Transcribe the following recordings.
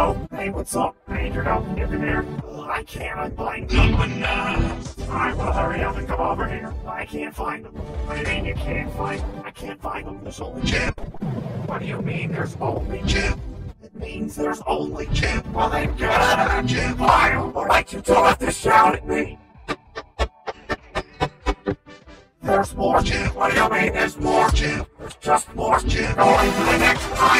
Oh, hey, what's up? Andrew, don't get in there. I can't unblind him. I will hurry up and come over here. I can't find him. What do you mean you can't find him? I can't find him. There's only Chip. What do you mean there's only Chip? It means there's only Chip. Well then get out of there, Chip. I don't like you to have to shout at me. There's more Chip. What do you mean there's more Chip? There's just more Chip. Going to the next time.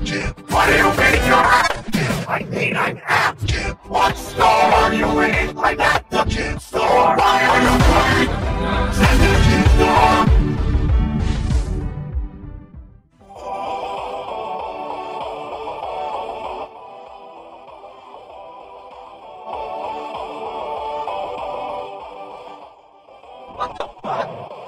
What innovating you're active? I mean, I'm active. What store are you in? I'm at the kid store. Why are you playing? At the kid store. What the fuck?